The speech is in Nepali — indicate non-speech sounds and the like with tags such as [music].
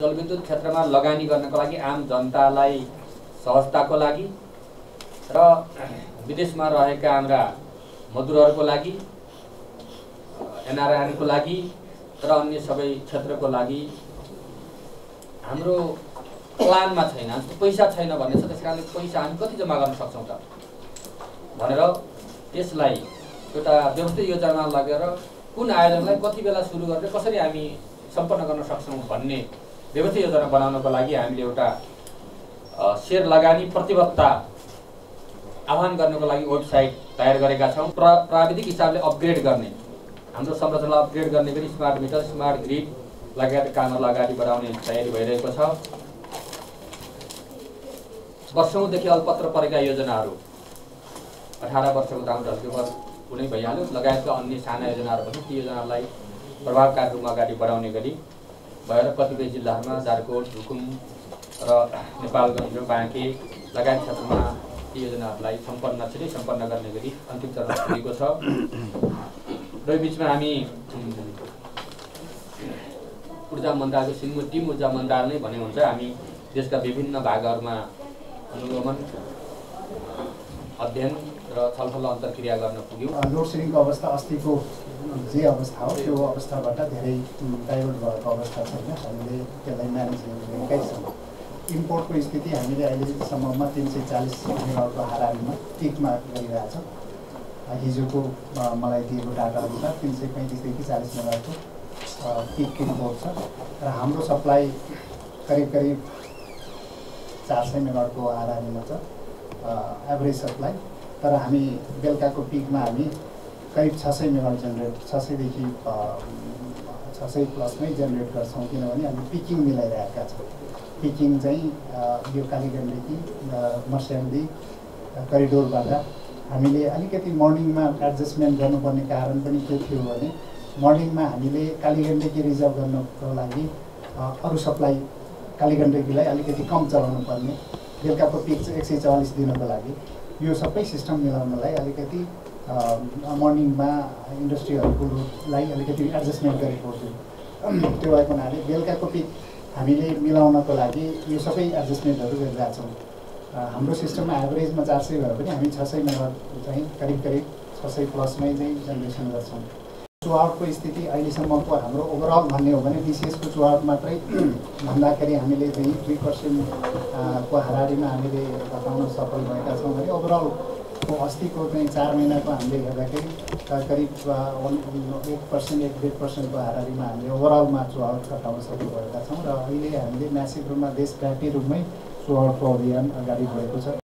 जलविद्युत क्षेत्रमा लगानी गर्नको लागि आम जनतालाई सहजताको लागि र विदेशमा रहेका हाम्रा मजदुरहरूको लागि एनआरआईको लागि र अन्य सबै क्षेत्रको लागि हाम्रो प्लानमा छैन पैसा छैन भन्ने छ त्यस कारणले पैसा हामी कति जम्मा गर्न सक्छौँ त? भनेर त्यसलाई एउटा व्यवस्थित योजनामा लगेर कुन आयोजनलाई कति बेला सुरु गरेर कसरी हामी सम्पन्न गर्न सक्छौँ भन्ने व्यवस्थित योजना बनाउनको लागि हामीले एउटा सेयर लगानी प्रतिबद्धता आह्वान गर्नको लागि वेबसाइट तयार गरेका छौँ। प्र प्राविधिक हिसाबले अपग्रेड गर्ने। हाम्रो संरचनालाई अपग्रेड गर्ने गरी स्मार्ट मिटर स्मार्ट ग्रिड लगायत कामहरूलाई अगाडि बढाउने तयारी भइरहेको छ। वर्षौँदेखि अल्पत्र परेका योजनाहरू। अठार वर्षको दाम ढल्केवर कुनै भइहाल्यो। लगायतका अन्य साना योजनाहरू पनि ती योजनाहरूलाई प्रभावकारी रूपमा अगाडि बढाउने गरी भएर कतिपय जिल्लाहरूमा जारकोट रुकुम र नेपालगञ्ज बाँके लगायत क्षेत्रमा ती योजनाहरूलाई सम्पन्न छिटै सम्पन्न गर्ने गरी अन्तिम चरण पुगेको छ। र बिचमा हामी ऊर्जा मन्त्रालयको सिङ्गो टिम ऊर्जा मन्त्रालय नै भने हुन्छ। हामी देशका विभिन्न भागहरूमा अनुगमन अध्ययन र छलफल अन्तर्क्रिया गर्न पुग्यौँ। लोड सेडिङको अवस्था अस्तिको जे अवस्था हो त्यो अवस्थाबाट धेरै डाइभर्ट भएको अवस्था छैन। हामीले त्यसलाई म्यानेज गरेकै छौँ इम्पोर्टको स्थिति हामीले अहिलेसम्ममा तिन सय चालिस मेगावटको हाराहारीमा पिकमा गरिरहेछौँ हिजोको मलाई दिएको डाटा अनुसार तिन सय पैँतिसदेखि चालिस मेगावटको पिक इम्पोर्ट छ। र हाम्रो सप्लाई करिब करिब चार सय मेगावटको हाराहारीमा छ। एभरेज सप्लाई तर हामी बेलुकाको पिकमा हामी करिब छ सय मेगावाट जेनेरेट छ सयदेखि छ सय प्लसमै जेनेरेट गर्छौँ किनभने हामी पिकिङ मिलाइरहेका छौँ। पिकिङ चाहिँ यो कालीगण्डकी मर्स्याङ्दी करिडोरबाट हामीले अलिकति मर्निङमा एडजस्टमेन्ट गर्नुपर्ने कारण पनि के थियो भने मर्निङमा हामीले कालीगण्डकी रिजर्भ गर्नको लागि अरू सप्लाई कालीगण्डकीलाई अलिकति कम चलाउनु पर्ने बेलुकाको पिक चाहिँ एक सय चौवालिस दिनको लागि यो सबै सिस्टम मिलाउनलाई अलिकति मर्निङमा इन्डस्ट्रीहरूको लोडलाई अलिकति एडजस्टमेन्ट गरेको त्यो भएको हुनाले बेलुकाको पिक हामीले मिलाउनको लागि यो सबै एडजस्टमेन्टहरू गरिरहेका छौँ अ, हाम्रो सिस्टममा एभरेजमा चार सय भए पनि हामी छ सय मेगावाट चाहिँ करिब करिब छ सय प्लसमै चाहिँ जेनेरेसन गर्छौँ चुहावटको स्थिति अहिलेसम्मको हाम्रो ओभरअल भन्ने हो भने डिसिएसको चुहावट मात्रै [clears throat] भन्दाखेरि हामीले दुई दुई पर्सेन्ट को हाराहारीमा हामीले घटाउन सफल भएका छौँ भने ओभरअलको अस्तिको चाहिँ चार महिनाको हामीले हेर्दाखेरि क- करिब वान एक पर्सेन्ट एक डेढ पर्सेन्टको हाराहारीमा हामीले ओभरअलमा चुहावट घटाउन सफल भएका छौँ र अहिले हामीले म्यासिभ रूपमा देशव्यापी रूपमै चुहावटको अभियान अगाडि बढेको छ।